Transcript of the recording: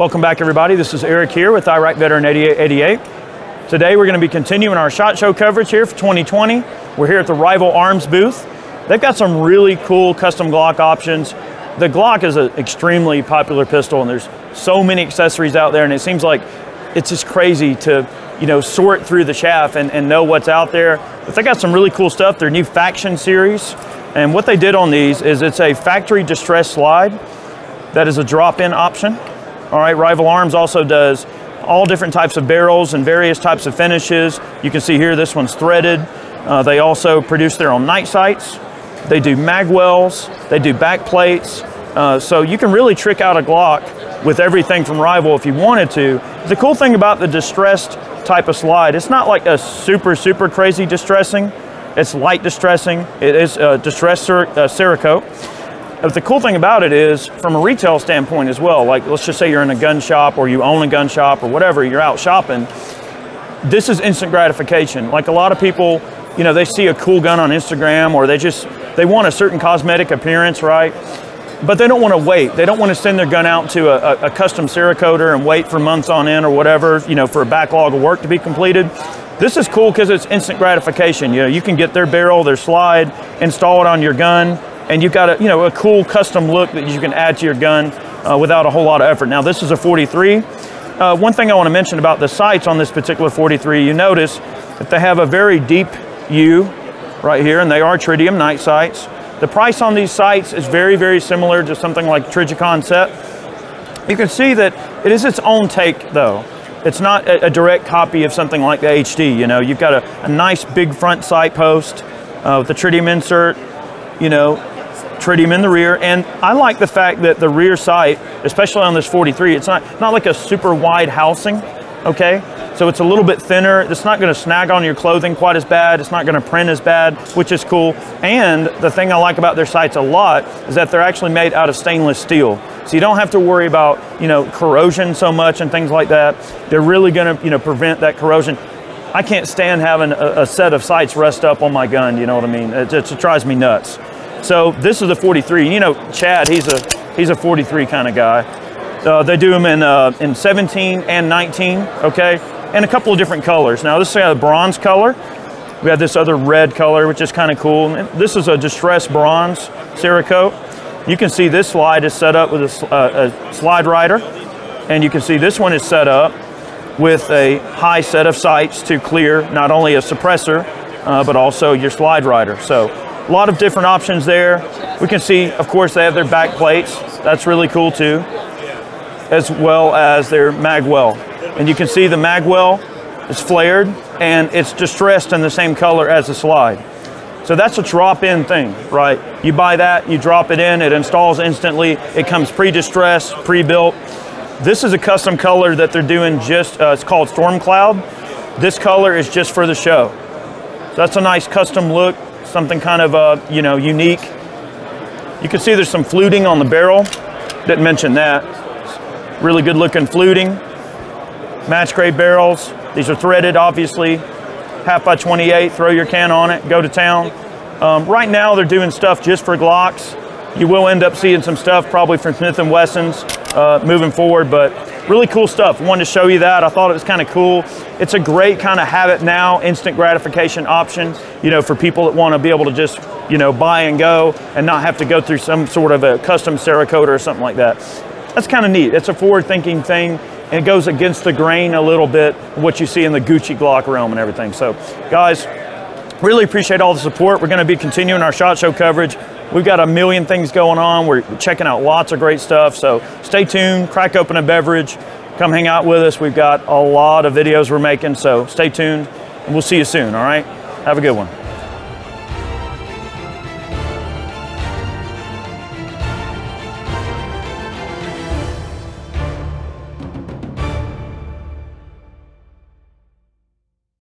Welcome back everybody. This is Eric here with Iraq Veteran 88. Today we're going to be continuing our SHOT Show coverage here for 2020. We're here at the Rival Arms booth. They've got some really cool custom Glock options. The Glock is an extremely popular pistol and there's so many accessories out there and it seems like it's just crazy to you know, sort through the chaff and, and know what's out there. But they got some really cool stuff. Their new Faction series. And what they did on these is it's a factory distress slide that is a drop-in option. All right, Rival Arms also does all different types of barrels and various types of finishes. You can see here this one's threaded. Uh, they also produce their own night sights. They do mag wells. They do back plates. Uh, so you can really trick out a Glock with everything from Rival if you wanted to. The cool thing about the distressed type of slide, it's not like a super, super crazy distressing. It's light distressing. It is a distressed cer uh, Cerakote. But the cool thing about it is, from a retail standpoint as well, like let's just say you're in a gun shop or you own a gun shop or whatever, you're out shopping, this is instant gratification. Like a lot of people, you know, they see a cool gun on Instagram or they just, they want a certain cosmetic appearance, right? But they don't want to wait. They don't want to send their gun out to a, a, custom Cerakoter and wait for months on end or whatever, you know, for a backlog of work to be completed. This is cool because it's instant gratification. You know, you can get their barrel, their slide, install it on your gun, and you've got a, you know, a cool custom look that you can add to your gun uh, without a whole lot of effort. Now this is a 43. Uh, one thing I want to mention about the sights on this particular 43, you notice that they have a very deep U right here, and they are tritium night sights. The price on these sights is very, very similar to something like Trijicon set. You can see that it is its own take though. It's not a, a direct copy of something like the HD, you know. You've got a, a nice big front sight post uh, with the tritium insert, you know, tritium in the rear. And I like the fact that the rear sight, especially on this 43, it's not, not like a super wide housing, okay? So it's a little bit thinner. It's not gonna snag on your clothing quite as bad. It's not gonna print as bad, which is cool. And the thing I like about their sights a lot is that they're actually made out of stainless steel. So you don't have to worry about, you know, corrosion so much and things like that. They're really gonna, you know, prevent that corrosion. I can't stand having a, a set of sights rust up on my gun, you know what I mean? It, it, it drives me nuts. So this is a 43. You know, Chad, he's a he's a 43 kind of guy. Uh, they do them in uh, in 17 and 19, okay, and a couple of different colors. Now this is a bronze color. We have this other red color, which is kind of cool. And this is a distressed bronze Cerakote. You can see this slide is set up with a, uh, a slide rider, and you can see this one is set up with a high set of sights to clear not only a suppressor, uh, but also your slide rider. So a lot of different options there. We can see, of course, they have their back plates. That's really cool too, as well as their mag well. And you can see the mag well is flared and it's distressed in the same color as the slide. So that's a drop-in thing, right? You buy that, you drop it in, it installs instantly. It comes pre-distressed, pre-built. This is a custom color that they're doing just, uh, it's called Storm Cloud. This color is just for the show. So that's a nice custom look, something kind of, uh, you know, unique. You can see there's some fluting on the barrel. Didn't mention that. Really good looking fluting. Match grade barrels. These are threaded, obviously. Half by 28, throw your can on it, go to town. Um, right now they're doing stuff just for Glocks. You will end up seeing some stuff probably from Smith & Wessons uh, moving forward, but really cool stuff. Wanted to show you that. I thought it was kind of cool. It's a great kind of have it now, instant gratification option, you know, for people that want to be able to just, you know, buy and go and not have to go through some sort of a custom Cerakote or something like that. That's kind of neat. It's a forward thinking thing and it goes against the grain a little bit, what you see in the Gucci Glock realm and everything. So guys, really appreciate all the support. We're gonna be continuing our SHOT Show coverage. We've got a million things going on. We're checking out lots of great stuff. So stay tuned, crack open a beverage, come hang out with us. We've got a lot of videos we're making, so stay tuned and we'll see you soon, all right? Have a good one.